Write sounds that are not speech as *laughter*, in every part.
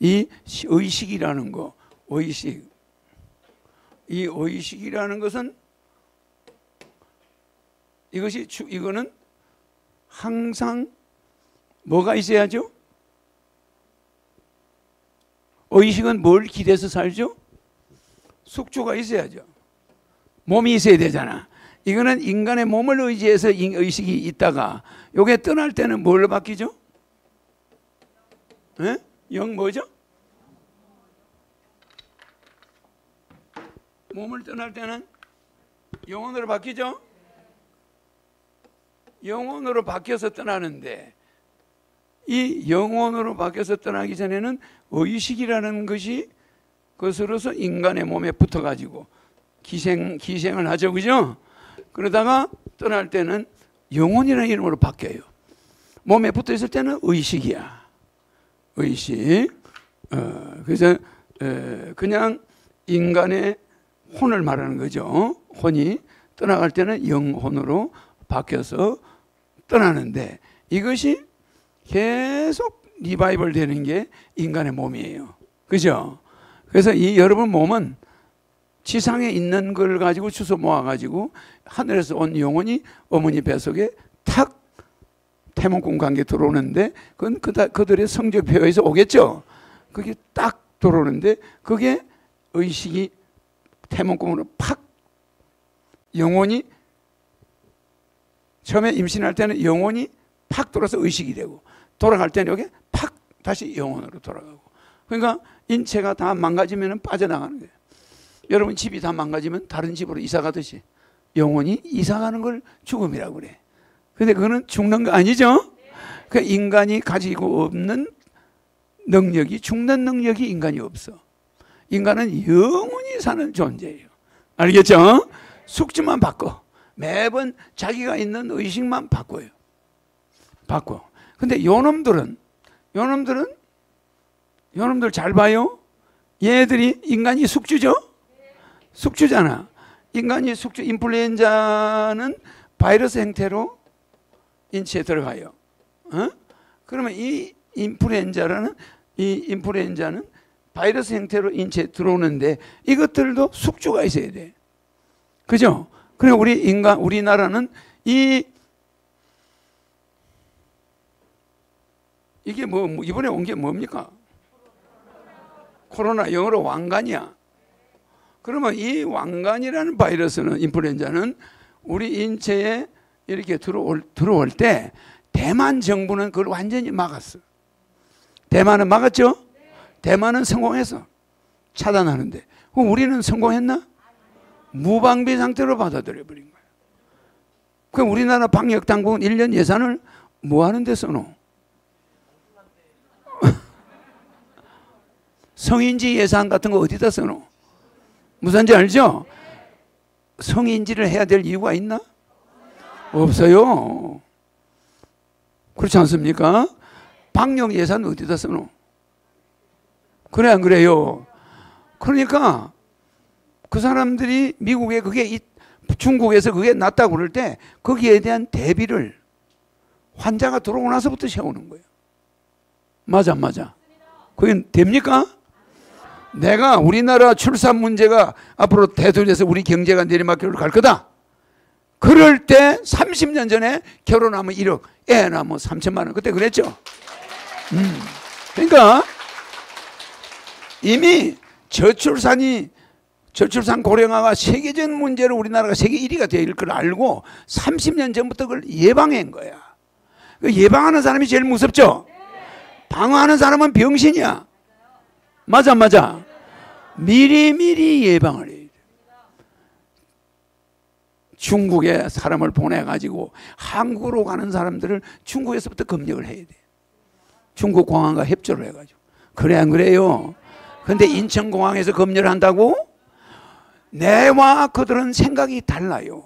이 의식이라는 거, 의식. 이 의식이라는 것은 이것이 이거는 항상 뭐가 있어야죠? 의식은 뭘 기대서 살죠? 숙주가 있어야죠. 몸이 있어야 되잖아. 이거는 인간의 몸을 의지해서 의식이 있다가 요게 떠날 때는 뭘로 바뀌죠? 에? 영 뭐죠? 몸을 떠날 때는 영혼으로 바뀌죠? 영혼으로 바뀌어서 떠나는데 이 영혼으로 바뀌어서 떠나기 전에는 의식이라는 것이 그것으로서 인간의 몸에 붙어가지고 기생, 기생을 하죠. 그죠? 그러다가 떠날 때는 영혼이라는 이름으로 바뀌어요. 몸에 붙어 있을 때는 의식이야. 의식. 어, 그래서 어, 그냥 인간의 혼을 말하는 거죠. 혼이 떠나갈 때는 영혼으로 바뀌어서 떠나는데 이것이 계속 리바이벌 되는 게 인간의 몸이에요. 그죠? 그래서 이 여러분 몸은 지상에 있는 걸 가지고 주워 모아가지고 하늘에서 온 영혼이 어머니 뱃속에 탁 태몽궁 관계 들어오는데 그건 그다, 그들의 성적표에서 오겠죠. 그게 딱 들어오는데 그게 의식이 태몽궁으로 팍 영혼이 처음에 임신할 때는 영혼이 팍 돌아서 의식이 되고 돌아갈 때는 여기 팍 다시 영혼으로 돌아가고 그러니까 인체가 다 망가지면 빠져나가는 거예요. 여러분 집이 다 망가지면 다른 집으로 이사 가듯이 영혼이 이사 가는 걸 죽음이라고 그래. 근데 그거는 죽는 거 아니죠? 그 인간이 가지고 없는 능력이 죽는 능력이 인간이 없어. 인간은 영원히 사는 존재예요. 알겠죠? 숙주만 바꿔. 매번 자기가 있는 의식만 바꿔요. 바꿔. 근데 요놈들은 요놈들은 요놈들 잘 봐요. 얘들이 인간이 숙주죠? 숙주잖아. 인간이 숙주 인플루엔자는 바이러스 형태로 인체에 들어가요. 어? 그러면 이 인플루엔자라는 이 인플루엔자는 바이러스 형태로 인체에 들어오는데 이것들도 숙주가 있어야 돼. 그죠? 그래 우리 인간 우리나라는 이 이게 뭐, 뭐 이번에 온 게 뭡니까? 코로나 영어로 왕관이야. 그러면 이 왕관이라는 바이러스는 인플루엔자는 우리 인체에 이렇게 들어올, 들어올 때 대만 정부는 그걸 완전히 막았어. 대만은 막았죠? 대만은 성공해서 차단하는데 우리는 성공했나? 무방비 상태로 받아들여 버린 거예요. 그럼 우리나라 방역 당국은 1년 예산을 뭐 하는 데 써놓? *laughs* 성인지 예산 같은 거 어디다 써놓? 무슨지 알죠? 성인지를 해야 될 이유가 있나? 없어요. 그렇지 않습니까? 방역 예산 어디다 써놓? 그래 안 그래요? 그러니까 그 사람들이 미국에 그게 중국에서 그게 났다고 그럴 때 거기에 대한 대비를 환자가 들어오고 나서부터 세우는 거예요. 맞아, 맞아. 그게 됩니까? 내가 우리나라 출산 문제가 앞으로 대두돼서 우리 경제가 내리막길로 갈 거다. 그럴 때 30년 전에 결혼하면 1억, 애 낳으면 3천만 원. 그때 그랬죠. 음. 그러니까 이미 저출산이 저출산 고령화가 세계적 문제로 우리나라가 세계 1위가 될 걸 알고 30년 전부터 그걸 예방한 거야. 그 예방하는 사람이 제일 무섭죠? 방어하는 사람은 병신이야. 맞아, 맞아. 미리미리 예방을 돼. 중국에 사람을 보내가지고 한국으로 가는 사람들을 중국에서부터 검역을 해야 돼. 중국 공항과 협조를 해가지고. 그래, 안 그래요? 근데 인천공항에서 검열을 한다고? 내와 그들은 생각이 달라요.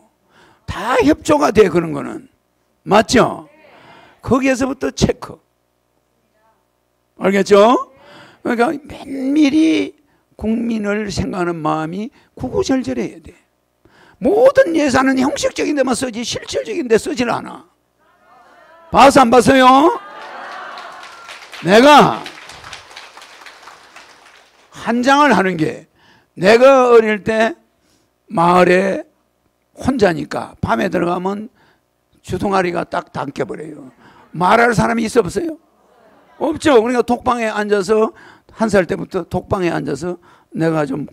다 협조가 돼, 그런 거는. 맞죠? 거기에서부터 체크. 알겠죠? 그러니까 면밀히 국민을 생각하는 마음이 구구절절해야 돼. 모든 예산은 형식적인 데만 쓰지 실질적인 데 쓰질 않아. 봐서 안 봤어요? 내가 한 장을 하는 게 내가 어릴 때 마을에 혼자니까 밤에 들어가면 주둥아리가 딱 당겨버려요. 말할 사람이 있어 없어요? 없죠. 그러니까 독방에 앉아서 한 살 때부터 독방에 앉아서 내가 좀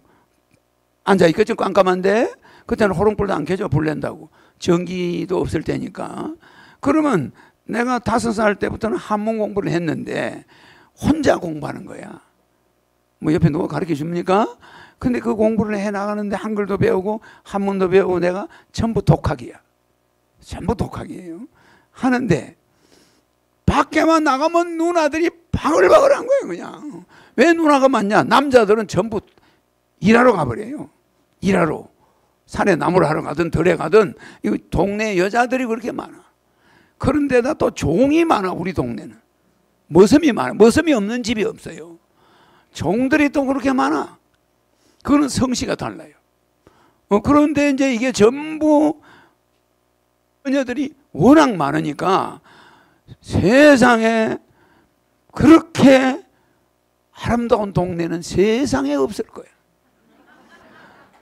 앉아있고 좀 깜깜한데 그때는 호롱불도 안 켜져 불 낸다고 전기도 없을 때니까 그러면 내가 다섯 살 때부터는 한문 공부를 했는데 혼자 공부하는 거야. 뭐 옆에 누가 가르쳐 줍니까? 근데 그 공부를 해 나가는데 한글도 배우고 한문도 배우고 내가 전부 독학이야. 전부 독학이에요. 하는데 밖에만 나가면 누나들이 바글바글한 거예요, 그냥. 왜 누나가 많냐? 남자들은 전부 일하러 가버려요. 일하러. 산에 나무를 하러 가든 덜에 가든 이 동네 여자들이 그렇게 많아. 그런데다 또 종이 많아, 우리 동네는. 머슴이 많아. 머슴이 없는 집이 없어요. 종들이 또 그렇게 많아. 그거는 성씨가 달라요. 어, 그런데 이제 이게 전부 처녀들이 워낙 많으니까 세상에 그렇게 아름다운 동네는 세상에 없을 거예요.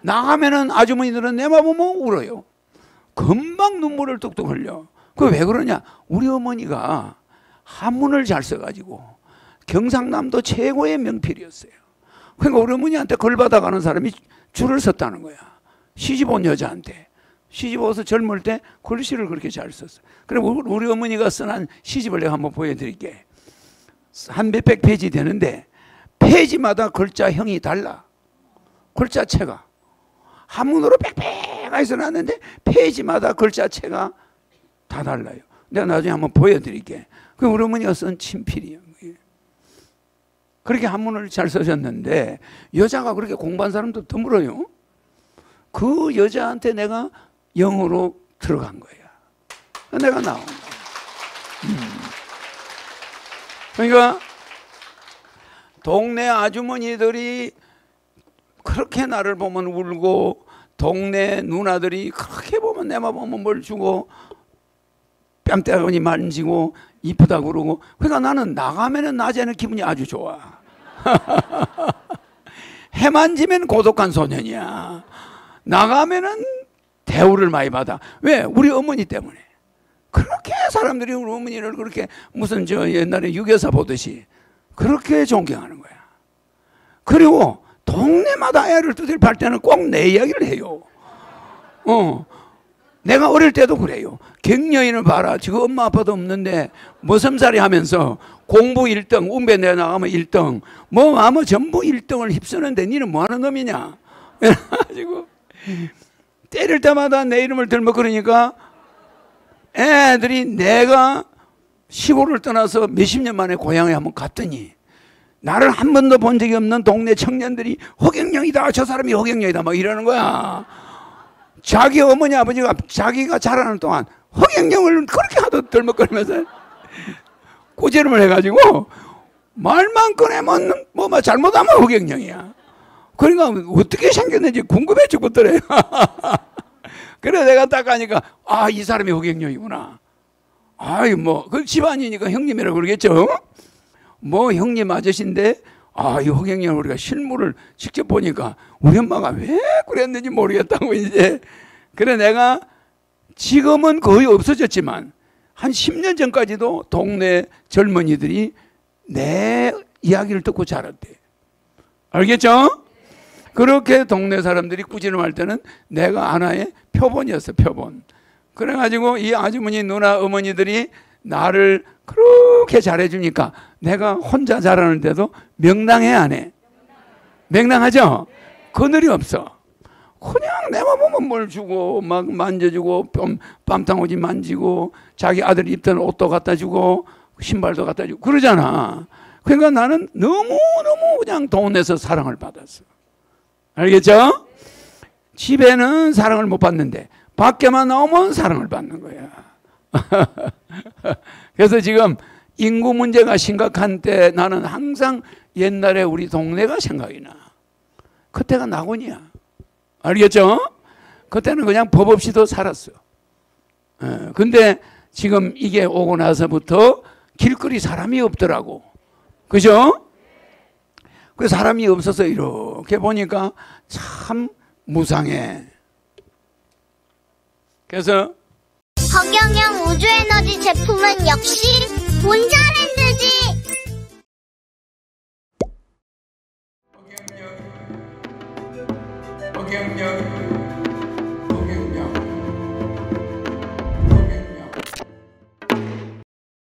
나가면은 아주머니들은 내만 보면 울어요. 금방 눈물을 뚝뚝 흘려. 그 왜 그러냐? 우리 어머니가 한문을 잘 써가지고 경상남도 최고의 명필이었어요. 그러니까 우리 어머니한테 글 받아가는 사람이 줄을 섰다는 거야. 시집 온 여자한테. 시집 와서 젊을 때 글씨를 그렇게 잘 썼어. 그래 우리 어머니가 쓴 한 시집을 내가 한번 보여드릴게. 한 몇백 페이지 되는데 페이지마다 글자형이 달라. 글자체가. 한문으로 빽빽하게 써놨는데 페이지마다 글자체가 다 달라요. 내가 나중에 한번 보여드릴게. 그 우리 어머니가 쓴 친필이에요. 그렇게 한문을 잘 쓰셨는데 여자가 그렇게 공부한 사람도 드물어요. 그 여자한테 내가 영으로 들어간 거야. 내가 나온 거야. 음. 그러니까 동네 아주머니들이 그렇게 나를 보면 울고 동네 누나들이 그렇게 보면 내만 보면 뭘 주고 뺨때거니 만지고 이쁘다 그러고 그러니까 나는 나가면은 낮에는 기분이 아주 좋아 *laughs* 해만 지면 고독한 소년이야 나가면은 대우를 많이 받아. 왜? 우리 어머니 때문에. 그렇게 사람들이 우리 어머니를 그렇게 무슨 저 옛날에 유교사 보듯이 그렇게 존경하는 거야. 그리고 동네마다 애를 두들팔 때는 꼭 내 이야기를 해요. 어. 내가 어릴 때도 그래요. 갱년을 봐라. 지금 엄마 아빠도 없는데 머슴살이 하면서 공부 1등, 운배 내 나가면 1등, 뭐 아무 전부 1등을 휩쓰는데 니는 뭐 하는 놈이냐? *laughs* 그래가지고 때릴 때마다 내 이름을 들면 그러니까 애들이 내가 시골을 떠나서 몇십 년 만에 고향에 한번 갔더니 나를 한 번도 본 적이 없는 동네 청년들이 허경영이다 저 사람이 허경영이다 막 이러는 거야 자기 어머니 아버지가 자기가 자라는 동안 허경영을 그렇게 하도 들먹거리면서 꼬재름을 해가지고 말만 꺼내면 뭐 잘못하면 허경영이야 그러니까 어떻게 생겼는지 궁금해 죽겠더래. *laughs* 그래 내가 딱 가니까 아 이 사람이 호경영이구나. 아이 뭐그 집안이니까 형님이라고 그러겠죠. 뭐 형님 아저씨인데 아이 호경영 우리가 실물을 직접 보니까 우리 엄마가 왜 그랬는지 모르겠다고 이제 그래 내가 지금은 거의 없어졌지만 한 10년 전까지도 동네 젊은이들이 내 이야기를 듣고 자랐대. 알겠죠? 그렇게 동네 사람들이 꾸지람할 때는 내가 하나의 표본이었어, 표본. 그래가지고 이 아주머니, 누나, 어머니들이 나를 그렇게 잘해주니까 내가 혼자 잘하는데도 명랑해, 안 해? 명랑하죠? 그늘이 없어. 그냥 내가 보면 뭘 주고, 막 만져주고, 뺨, 뺨탕오지 만지고, 자기 아들 입던 옷도 갖다 주고, 신발도 갖다 주고, 그러잖아. 그러니까 나는 너무너무 그냥 돈에서 사랑을 받았어. 알겠죠? 집에는 사랑을 못 받는데 밖에만 나오면 사랑을 받는 거야. *laughs* 그래서 지금 인구 문제가 심각한 때 나는 항상 옛날에 우리 동네가 생각이 나. 그때가 낙원이야. 알겠죠? 그때는 그냥 법 없이도 살았어. 어, 근데 지금 이게 오고 나서부터 길거리 사람이 없더라고. 그죠? 그 사람이 없어서 이렇게 보니까 참 무상해. 그래서 허경영 우주에너지 제품은 역시 본자